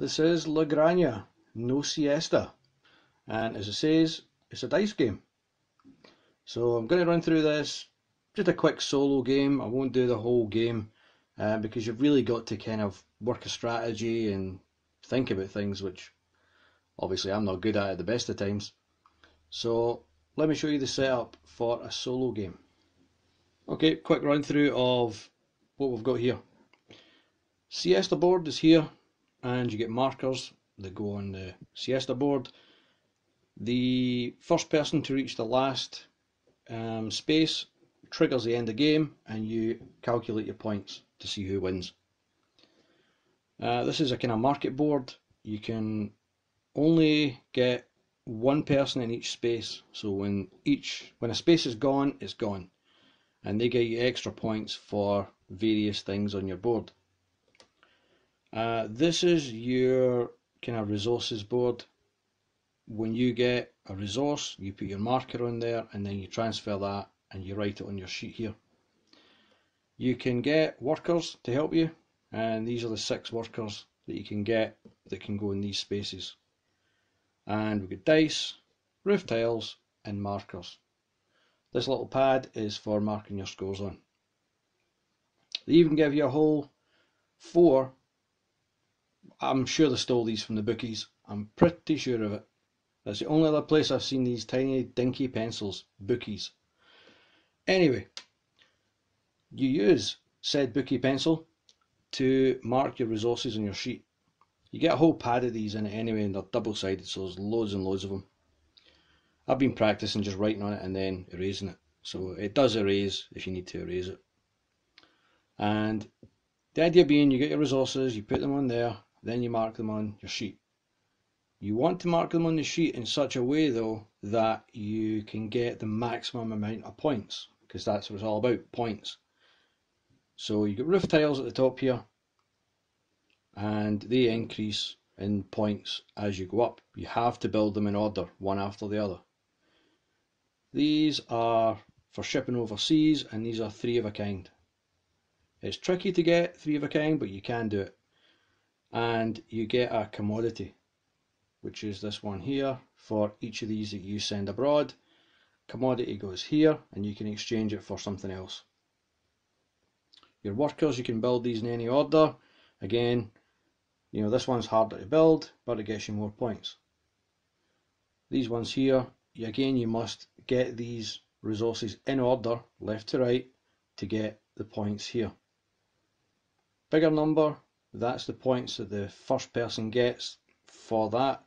This is La Granja, no siesta. And as it says, it's a dice game. So I'm going to run through this, just a quick solo game. I won't do the whole game uh, because you've really got to kind of work a strategy and think about things, which obviously I'm not good at at the best of times. So let me show you the setup for a solo game. Okay, quick run through of what we've got here. Siesta board is here and you get markers that go on the siesta board. The first person to reach the last um, space triggers the end of game and you calculate your points to see who wins. Uh, this is a kind of market board. You can only get one person in each space. So when each when a space is gone, it's gone. And they get you extra points for various things on your board. Uh, this is your kind of resources board. When you get a resource, you put your marker on there and then you transfer that and you write it on your sheet here. You can get workers to help you and these are the six workers that you can get that can go in these spaces. And we've got dice, roof tiles and markers. This little pad is for marking your scores on. They even give you a whole four. I'm sure they stole these from the bookies. I'm pretty sure of it. That's the only other place I've seen these tiny dinky pencils, bookies. Anyway, you use said bookie pencil to mark your resources on your sheet. You get a whole pad of these in it anyway and they're double sided so there's loads and loads of them. I've been practicing just writing on it and then erasing it. So it does erase if you need to erase it. And the idea being you get your resources, you put them on there, then you mark them on your sheet. You want to mark them on the sheet in such a way though that you can get the maximum amount of points because that's what it's all about, points. So you get roof tiles at the top here and they increase in points as you go up. You have to build them in order, one after the other. These are for shipping overseas and these are three of a kind. It's tricky to get three of a kind but you can do it. And you get a commodity which is this one here for each of these that you send abroad. Commodity goes here and you can exchange it for something else. Your workers, you can build these in any order. Again, you know, this one's harder to build, but it gets you more points. These ones here, again, you must get these resources in order, left to right, to get the points here. Bigger number, that's the points that the first person gets for that.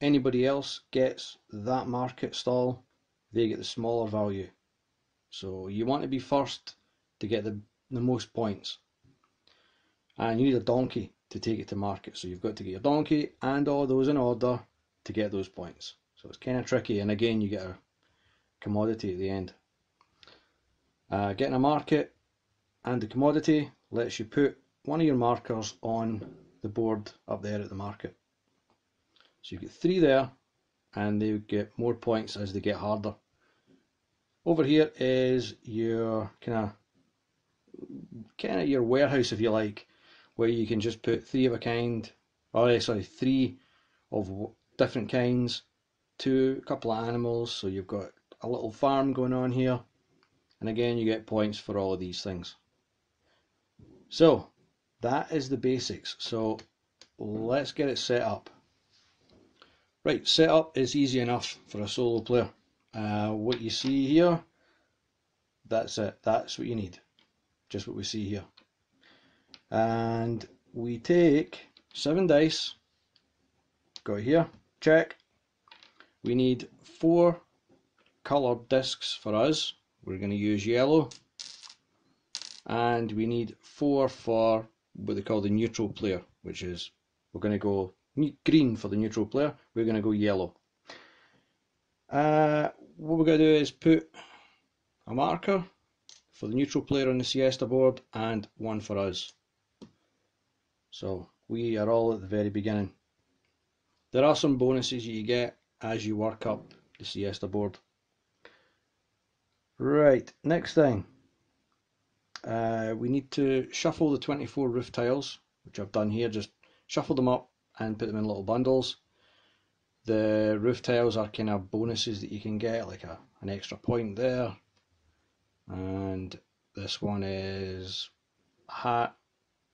Anybody else gets that market stall, they get the smaller value. So you want to be first to get the the most points. And you need a donkey to take it to market. So you've got to get your donkey and all those in order to get those points. So it's kind of tricky. And again, you get a commodity at the end. Uh, getting a market and the commodity lets you put one of your markers on the board up there at the market. So you get three there and they get more points as they get harder. Over here is your kind of kind of your warehouse if you like where you can just put three of a kind or oh, sorry three of different kinds two a couple of animals so you've got a little farm going on here and again you get points for all of these things so that is the basics so let's get it set up right setup is easy enough for a solo player uh, what you see here that's it that's what you need just what we see here. And we take seven dice, go here, check. We need four coloured discs for us. We're going to use yellow. And we need four for what they call the neutral player, which is we're going to go green for the neutral player, we're going to go yellow. Uh, what we're going to do is put a marker for the neutral player on the Siesta board and one for us. So we are all at the very beginning. There are some bonuses you get as you work up the Siesta board. Right, next thing. Uh, we need to shuffle the 24 roof tiles, which I've done here, just shuffle them up and put them in little bundles. The roof tiles are kind of bonuses that you can get, like a, an extra point there. And this one is a hat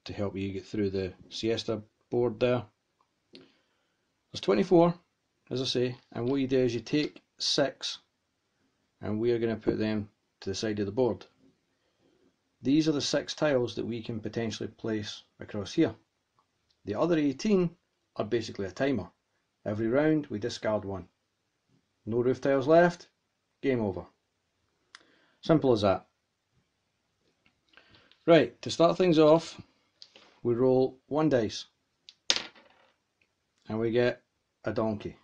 to help you get through the siesta board there. There's 24, as I say, and what you do is you take six and we are going to put them to the side of the board. These are the six tiles that we can potentially place across here. The other 18 are basically a timer. Every round we discard one. No roof tiles left, game over. Simple as that. Right, to start things off, we roll one dice and we get a donkey.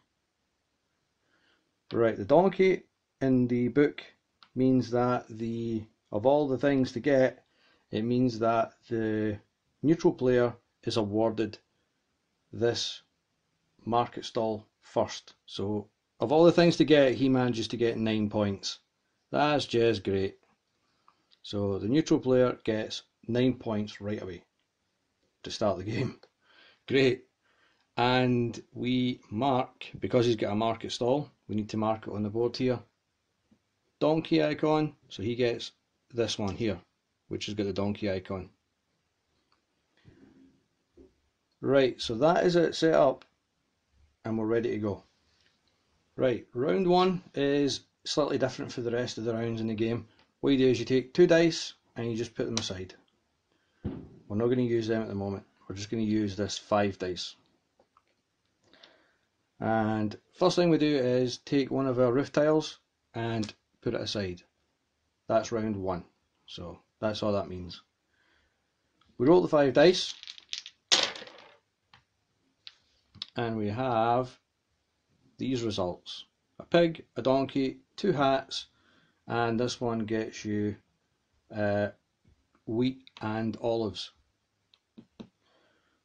Right, the donkey in the book means that the of all the things to get, it means that the neutral player is awarded this market stall first. So of all the things to get, he manages to get nine points. That's just great. So the neutral player gets nine points right away to start the game. Great. And we mark, because he's got a market stall, we need to mark it on the board here. Donkey icon, so he gets this one here, which has got the donkey icon. Right, so that is it set up and we're ready to go. Right, round one is slightly different for the rest of the rounds in the game. What you do is you take two dice and you just put them aside. We're not going to use them at the moment. We're just going to use this five dice. And first thing we do is take one of our roof tiles and put it aside. That's round one. So that's all that means. We roll the five dice and we have these results. A pig, a donkey, two hats, and this one gets you uh, wheat and olives.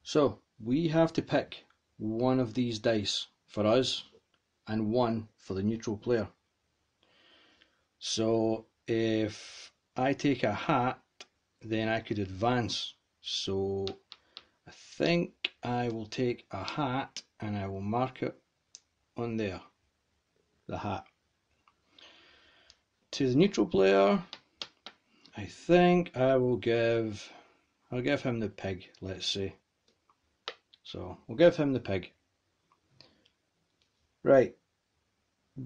So we have to pick one of these dice for us and one for the neutral player. So if I take a hat, then I could advance. So I think I will take a hat and I will mark it on there, the hat. To the neutral player, I think I will give, I'll give him the pig, let's say. So we'll give him the pig. Right,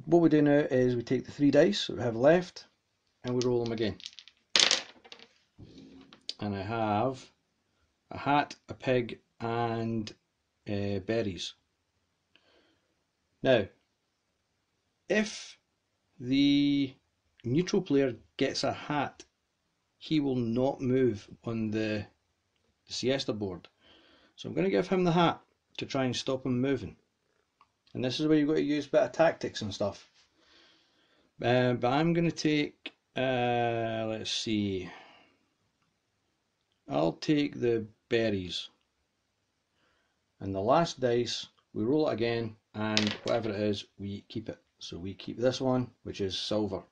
what we do now is we take the three dice that we have left and we roll them again. And I have a hat, a pig and uh, berries. Now, if the neutral player gets a hat, he will not move on the, the siesta board. So I'm going to give him the hat to try and stop him moving. And this is where you've got to use a bit of tactics and stuff. Uh, but I'm going to take, uh, let's see, I'll take the berries. And the last dice, we roll it again, and whatever it is, we keep it. So we keep this one, which is silver.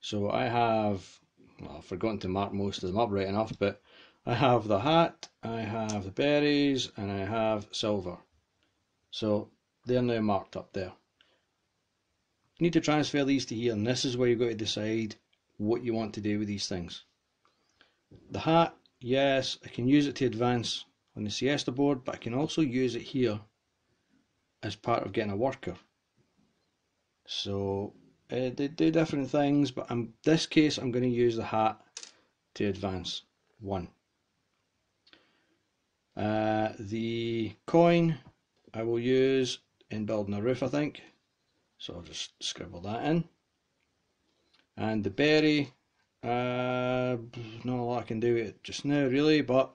So I have, well, I've forgotten to mark most of them up right enough, but I have the hat, I have the berries, and I have silver. So they're now marked up there. You need to transfer these to here, and this is where you've got to decide what you want to do with these things. The hat, yes, I can use it to advance on the siesta board, but I can also use it here as part of getting a worker. So uh, they do different things, but in this case I'm going to use the hat to advance one. Uh, the coin I will use in building a roof I think, so I'll just scribble that in. And the berry, uh, not a lot I can do with it just now really, but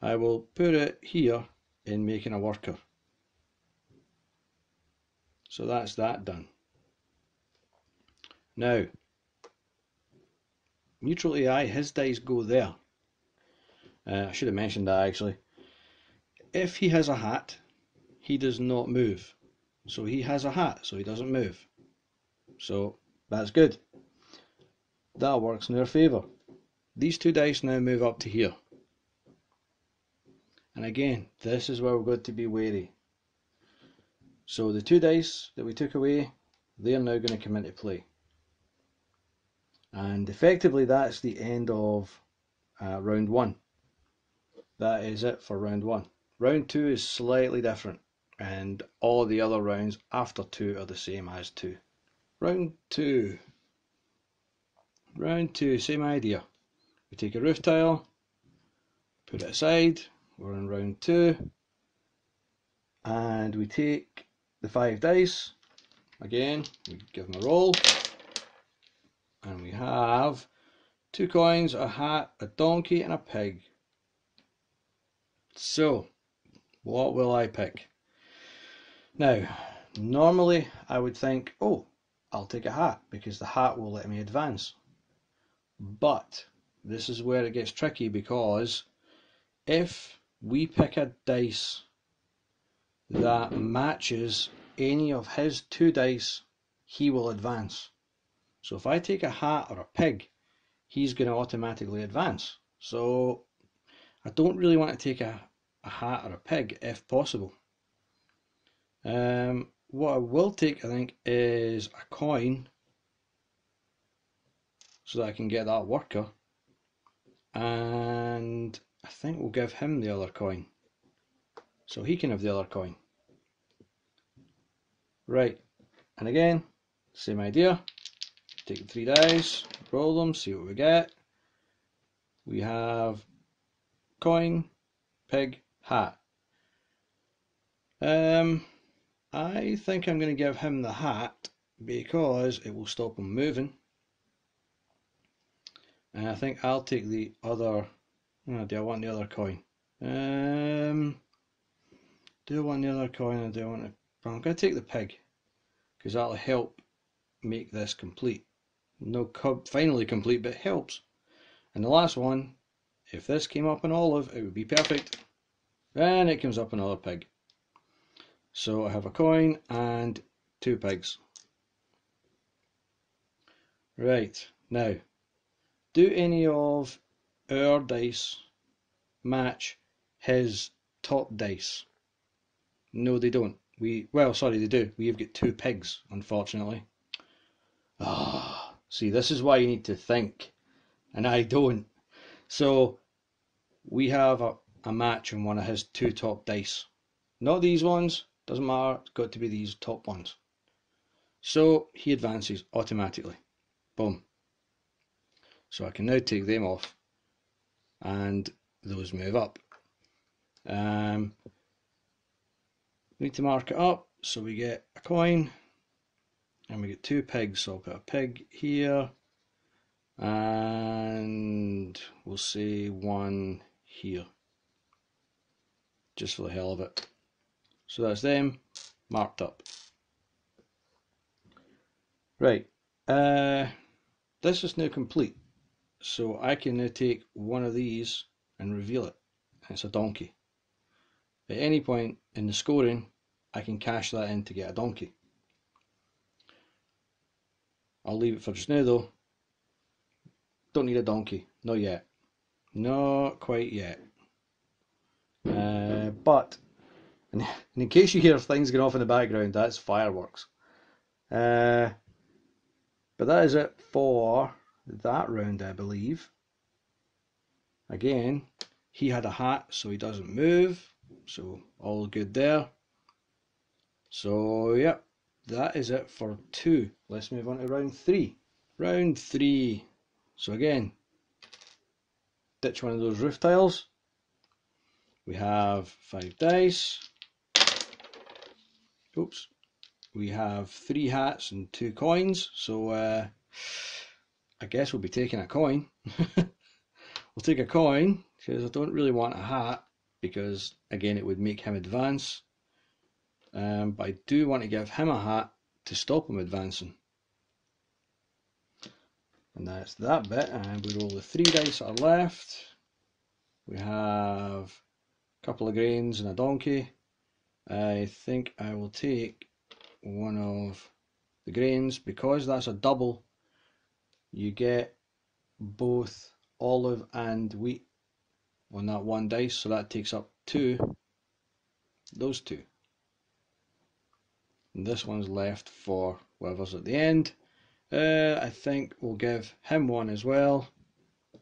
I will put it here in making a worker. So that's that done. Now, neutral AI, his dice go there. Uh, I should have mentioned that actually if he has a hat, he does not move. So he has a hat, so he doesn't move. So that's good. That works in our favour. These two dice now move up to here. And again, this is where we've got to be wary. So the two dice that we took away, they're now going to come into play. And effectively that's the end of uh, round one. That is it for round one. Round two is slightly different and all the other rounds after two are the same as two. Round two. Round two, same idea. We take a roof tile, put it aside, we're in round two, and we take the five dice, again, we give them a roll, and we have two coins, a hat, a donkey, and a pig. So, what will I pick? Now, normally I would think, oh, I'll take a hat because the hat will let me advance. But this is where it gets tricky because if we pick a dice that matches any of his two dice, he will advance. So if I take a hat or a pig, he's going to automatically advance. So I don't really want to take a, a hat or a pig if possible. Um, what I will take, I think, is a coin so that I can get that worker. And I think we'll give him the other coin. So he can have the other coin. Right, and again, same idea. Take the three dice, roll them, see what we get. We have coin, pig, hat. Um, I think I'm going to give him the hat because it will stop him moving. And I think I'll take the other. Oh, do I want the other coin? Um, do I want the other coin or do I want to? I'm going to take the pig because that'll help make this complete. No finally complete, but helps. And the last one, if this came up an olive, it would be perfect. And it comes up another pig. So I have a coin and two pigs. Right, now, do any of our dice match his top dice? No, they don't. We well, sorry, they do. We've got two pigs, unfortunately. Ah, oh, see, this is why you need to think, and I don't. So we have a, a match on one of his two top dice. Not these ones, doesn't matter, it's got to be these top ones. So he advances automatically. Boom. So I can now take them off and those move up. Um, need to mark it up so we get a coin and we get two pigs so I'll put a pig here and we'll say one here just for the hell of it. So that's them marked up. Right, uh, this is now complete. So I can now take one of these and reveal it. It's a donkey. At any point in the scoring, I can cash that in to get a donkey. I'll leave it for just now though. Don't need a donkey, not yet. Not quite yet. Uh, but and, in case you hear things going off in the background, that's fireworks. Uh, but that is it for that round, I believe. Again, he had a hat, so he doesn't move. So all good there. So, yep, that is it for two. Let's move on to round three. Round three. So again, ditch one of those roof tiles. We have five dice oops, we have three hats and two coins. So uh, I guess we'll be taking a coin. we'll take a coin because I don't really want a hat because again it would make him advance. Um, but I do want to give him a hat to stop him advancing. And that's that bit. And we roll the three dice that are left. We have a couple of grains and a donkey. I think I will take one of the grains because that's a double you get both olive and wheat on that one dice so that takes up two, those two. And this one's left for whoever's at the end. Uh, I think we'll give him one as well.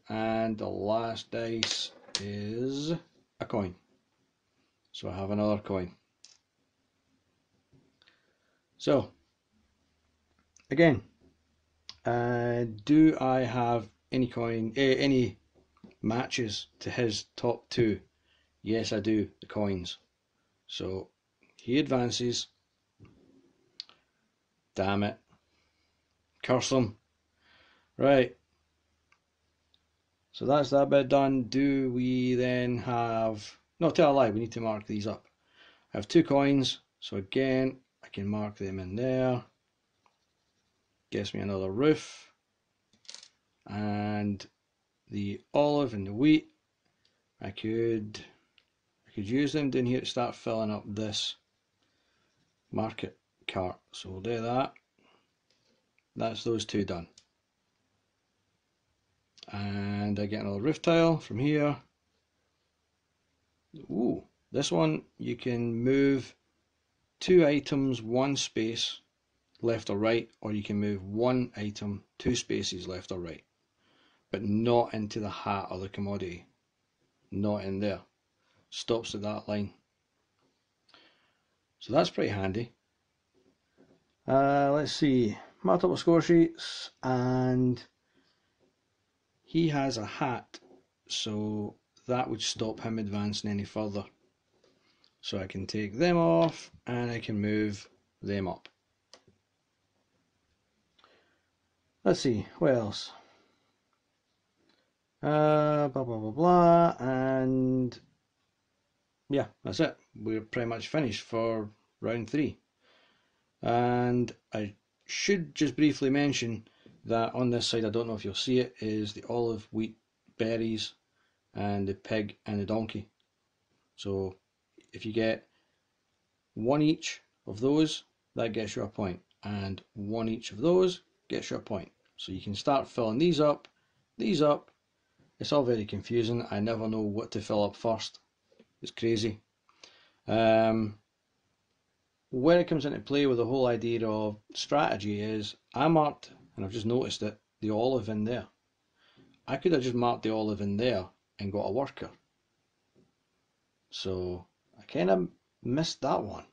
And the last dice is a coin. So I have another coin. So, again, uh, do I have any coin, eh, any matches to his top two? Yes, I do, the coins. So, he advances. Damn it. Curse him. Right. So that's that bit done. Do we then have... No, tell a lie, we need to mark these up. I have two coins, so again, I can mark them in there. Gives me another roof. And the olive and the wheat, I could I could use them down here to start filling up this market cart. So we'll do that. That's those two done. And I get another roof tile from here. Ooh, this one you can move two items one space left or right or you can move one item two spaces left or right but not into the hat or the commodity. Not in there. Stops at that line. So that's pretty handy. Uh, let's see. Up score sheets and he has a hat so that would stop him advancing any further so I can take them off and I can move them up. Let's see, what else? Uh, blah, blah, blah, blah, and yeah, that's it. We're pretty much finished for round three. And I should just briefly mention that on this side, I don't know if you'll see it, is the olive, wheat, berries, and the pig and the donkey. So if you get one each of those, that gets you a point, and one each of those gets you a point. So you can start filling these up, these up. It's all very confusing. I never know what to fill up first. It's crazy. Um, where it comes into play with the whole idea of strategy is I marked, and I've just noticed it, the olive in there. I could have just marked the olive in there and got a worker. So I kind of missed that one.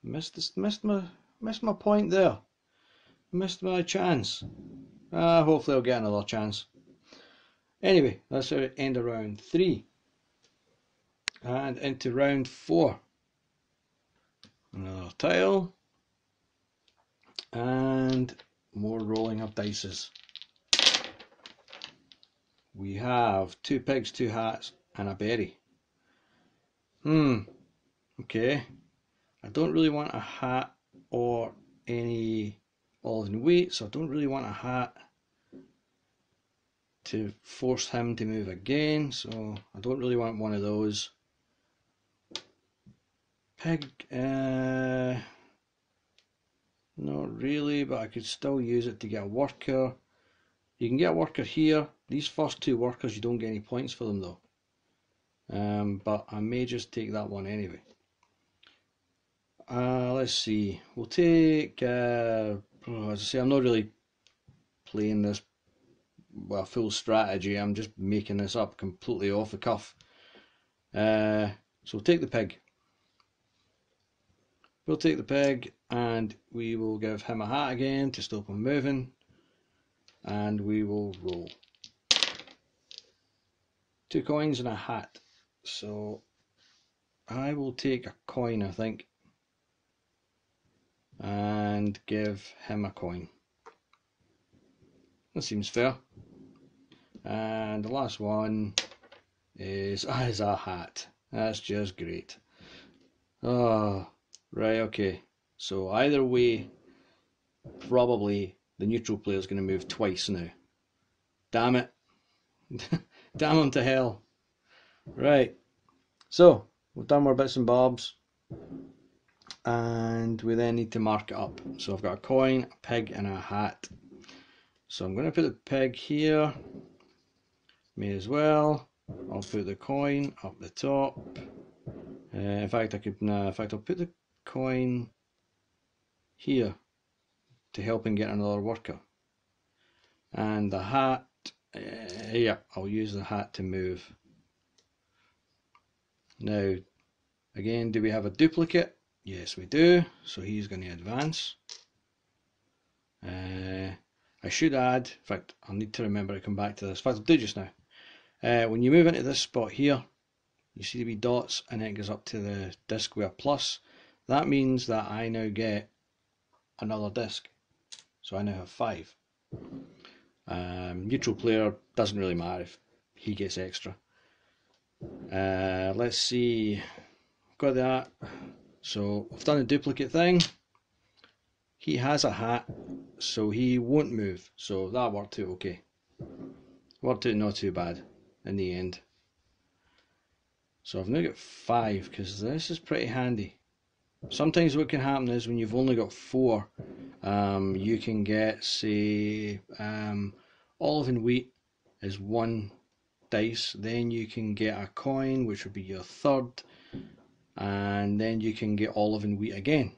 Missed this, missed my missed my point there. Missed my chance. Uh, hopefully I'll get another chance. Anyway, that's our end of round three. And into round four. Another tile. And more rolling of dices. We have two pigs, two hats, and a berry. Hmm, okay. I don't really want a hat or any olive and wheat, so I don't really want a hat to force him to move again, so I don't really want one of those. Pig, uh, not really, but I could still use it to get a worker. You can get a worker here. These first two workers, you don't get any points for them though um, but I may just take that one anyway. Uh, let's see, we'll take, uh, oh, as I say, I'm not really playing this well, full strategy, I'm just making this up completely off the cuff. Uh, so we'll take the pig. We'll take the pig and we will give him a hat again to stop him moving and we will roll. Two coins and a hat. So I will take a coin, I think, and give him a coin. That seems fair. And the last one is, ah, is a hat. That's just great. Oh, right, okay. So either way, probably the neutral player is going to move twice now. Damn it. Damn him to hell. Right, so we've done our bits and bobs and we then need to mark it up. So I've got a coin, a pig and a hat. So I'm going to put the pig here, may as well. I'll put the coin up the top in fact, I could. Nah, in fact, I'll put the coin here to help in getting another worker. And the hat, uh, yeah, I'll use the hat to move. Now, again, do we have a duplicate? Yes, we do. So he's going to advance. Uh, I should add, in fact, I'll need to remember to come back to this. In fact, I'll do just now. Uh, when you move into this spot here, you see the wee dots and it goes up to the disc with a plus. That means that I now get another disc. So I now have five. Um, neutral player doesn't really matter if he gets extra. Uh, let's see, got that. So I've done a duplicate thing. He has a hat, so he won't move. So that worked out okay. Worked out not too bad in the end. So I've now got five because this is pretty handy. Sometimes what can happen is when you've only got four, um, you can get say um, olive and wheat is one dice. Then you can get a coin, which would be your third, and then you can get olive and wheat again.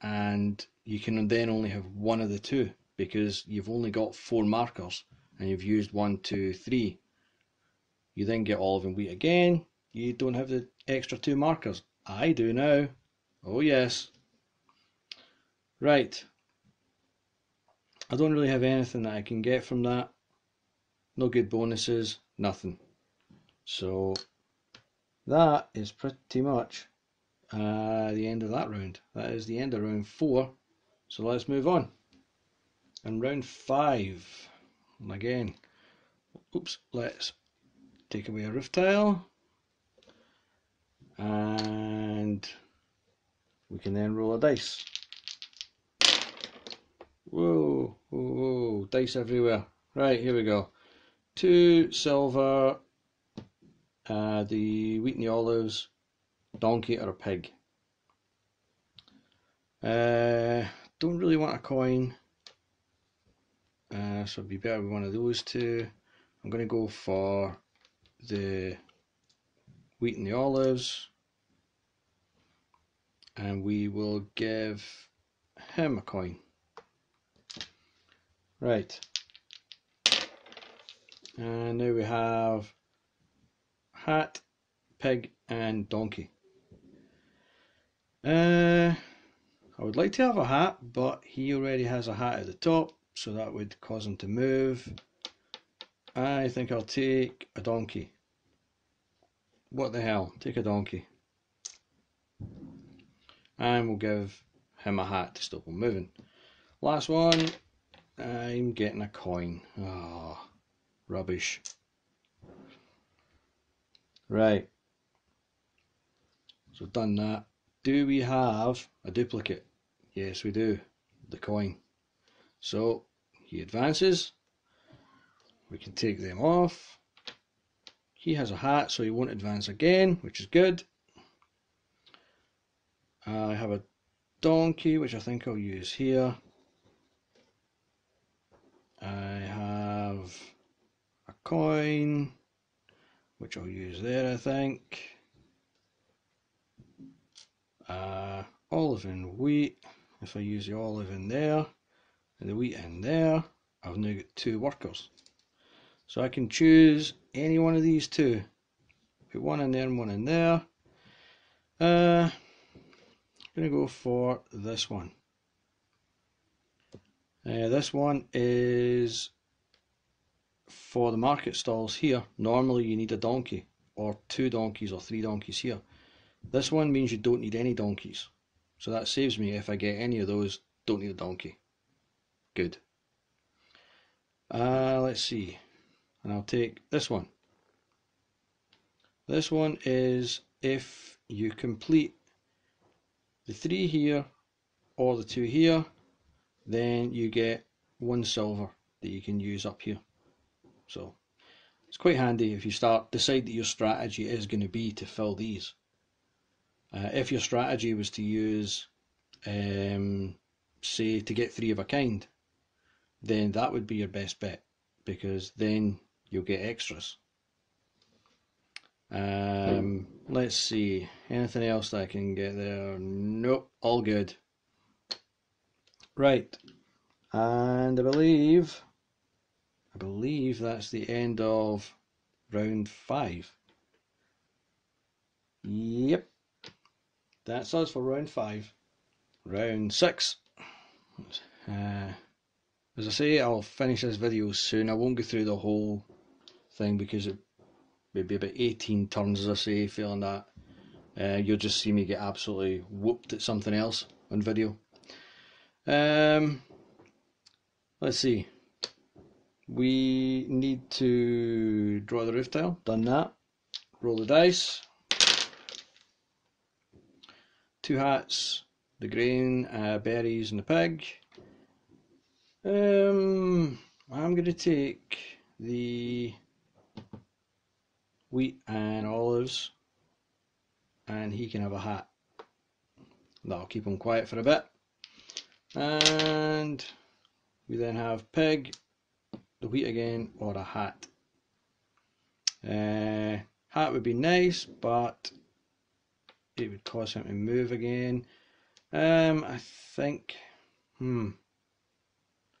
And you can then only have one of the two because you've only got four markers and you've used one, two, three. You then get olive and wheat again, you don't have the extra two markers. I do now. Oh yes. Right. I don't really have anything that I can get from that. No good bonuses, nothing. So that is pretty much uh, the end of that round. That is the end of round four. So let's move on. And round five. And again, oops, let's take away a roof tile and we can then roll a dice. Whoa, whoa, whoa, dice everywhere. Right, here we go. Two silver, uh, the wheat and the olives, donkey or a pig. Uh, don't really want a coin, uh, so it'd be better with one of those two. I'm going to go for the wheat and the olives and we will give him a coin. Right. And now we have hat, pig and donkey. Uh, I would like to have a hat, but he already has a hat at the top, so that would cause him to move. I think I'll take a donkey. What the hell, take a donkey and we'll give him a hat to stop him moving. Last one, I'm getting a coin. Oh, rubbish. Right. So done that. Do we have a duplicate? Yes, we do. The coin. So he advances. We can take them off. He has a hat, so he won't advance again, which is good. I have a donkey, which I think I'll use here. I have a coin, which I'll use there, I think. Uh, olive and wheat, if I use the olive in there, and the wheat in there, I've now got two workers. So I can choose any one of these two. Put one in there and one in there. Uh, going to go for this one. Uh, this one is for the market stalls here. Normally you need a donkey or two donkeys or three donkeys here. This one means you don't need any donkeys. So that saves me if I get any of those, don't need a donkey. Good. Uh, let's see. And I'll take this one. This one is if you complete the three here or the two here then you get one silver that you can use up here so it's quite handy if you start decide that your strategy is going to be to fill these. Uh, if your strategy was to use um, say to get three of a kind then that would be your best bet because then you'll get extras. Um, let's see, anything else that I can get there? Nope, all good. Right, and I believe, I believe that's the end of round five. Yep, that's us for round five. Round six. Uh, as I say, I'll finish this video soon. I won't go through the whole thing because it may be about 18 turns, as I say, feeling that. Uh, you'll just see me get absolutely whooped at something else on video. Um, let's see. We need to draw the roof tile. Done that. Roll the dice. Two hats, the grain, uh, berries, and the pig. Um, I'm going to take the wheat and olives, and he can have a hat. That'll keep him quiet for a bit. And we then have pig, the wheat again, or a hat. Uh, hat would be nice, but it would cause him to move again. Um, I think, hmm,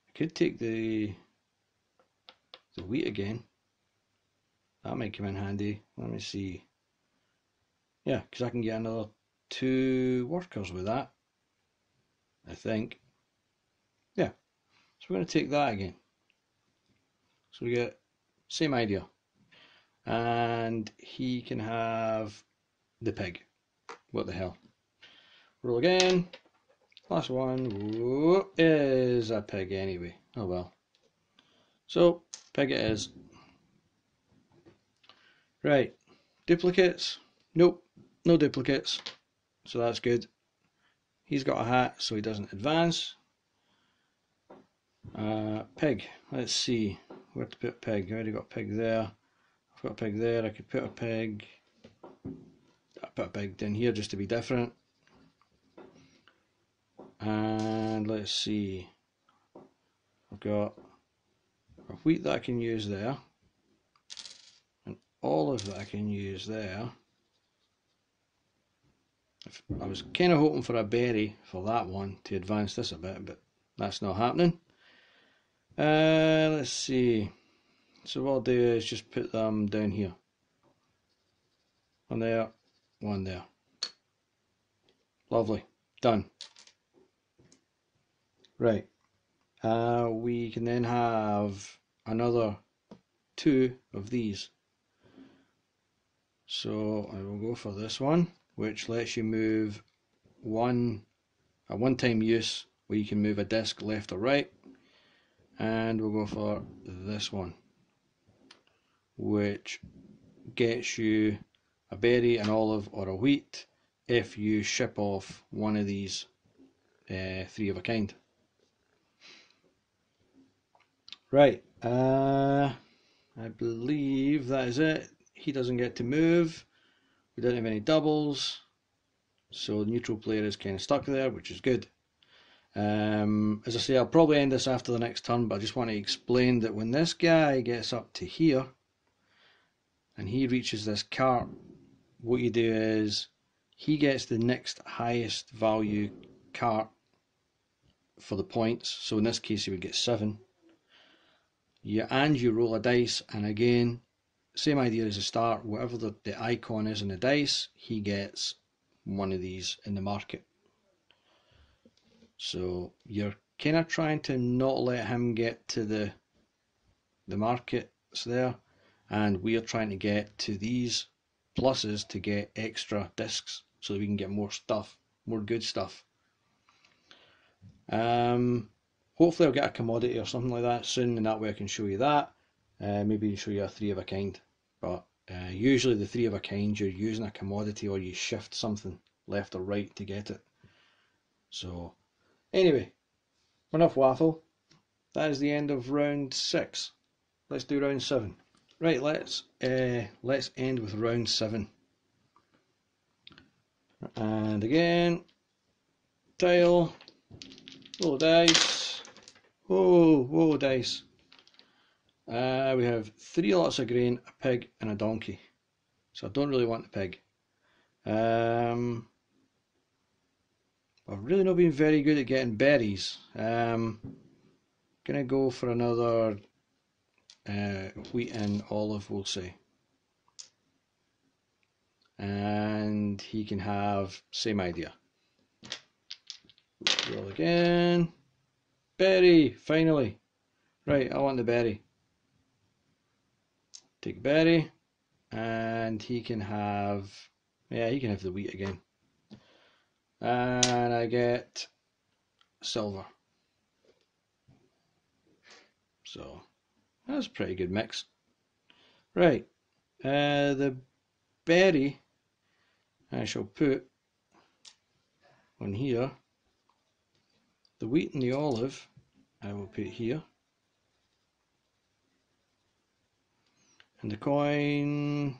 I could take the the wheat again. That might come in handy. Let me see. Yeah, because I can get another two workers with that. I think. Yeah. So we're going to take that again. So we get same idea. And he can have the pig. What the hell? Roll again. Last one is a pig anyway. Oh well. So, pig it is. Right. Duplicates? Nope. No duplicates. So that's good. He's got a hat, so he doesn't advance. Uh, pig. Let's see. Where to put pig? I already got pig there. I've got a peg there. I could put a pig. I put a peg down here just to be different. And let's see. I've got a wheat that I can use there. And olive that I can use there. I was kind of hoping for a berry for that one to advance this a bit, but that's not happening. Uh, let's see. So what I'll do is just put them down here. One there, one there. Lovely. Done. Right. Uh, we can then have another two of these. So I will go for this one, which lets you move one, a one-time use where you can move a disc left or right and we'll go for this one which gets you a berry, an olive or a wheat if you ship off one of these uh, three of a kind. Right, uh, I believe that is it. He doesn't get to move. We don't have any doubles. So the neutral player is kind of stuck there, which is good. Um, as I say, I'll probably end this after the next turn, but I just want to explain that when this guy gets up to here, and he reaches this cart, what you do is he gets the next highest value cart for the points. So in this case, he would get seven. You and you roll a dice, and again, same idea as the start. Whatever the, the icon is in the dice, he gets one of these in the market. So you're kind of trying to not let him get to the the markets there, and we're trying to get to these pluses to get extra discs so we can get more stuff, more good stuff. Um, hopefully I'll get a commodity or something like that soon, and that way I can show you that. Uh, maybe show you a three of a kind, but uh, usually the three of a kind you're using a commodity or you shift something left or right to get it. So Anyway, enough waffle. That is the end of round six. Let's do round seven. Right, let's uh, let's end with round seven. And again, tail, roll dice, whoa, whoa dice. Uh, we have three lots of grain, a pig, and a donkey. So I don't really want the pig. Um, I've really not been very good at getting berries. Um, gonna go for another uh, wheat and olive, we'll say. And he can have same idea. Roll again. Berry, finally. Right, I want the berry. Take berry, and he can have, yeah, he can have the wheat again. And I get silver. So, that's a pretty good mix. Right, uh, the berry I shall put on here. The wheat and the olive I will put here. And the coin,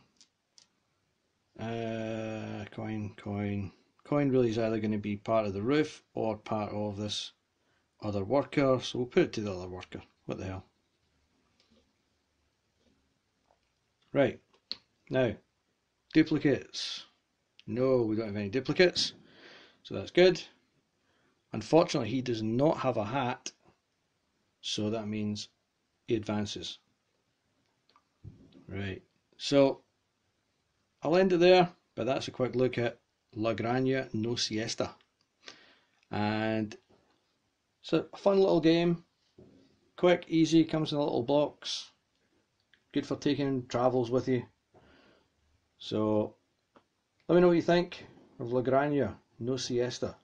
uh, coin, coin, coin really is either going to be part of the roof or part of this other worker. So we'll put it to the other worker. What the hell? Right, now, duplicates. No, we don't have any duplicates, so that's good. Unfortunately, he does not have a hat, so that means he advances. Right, so I'll end it there, but that's a quick look at La Granja No Siesta. And it's a fun little game, quick, easy, comes in a little box, good for taking travels with you. So let me know what you think of La Granja No Siesta.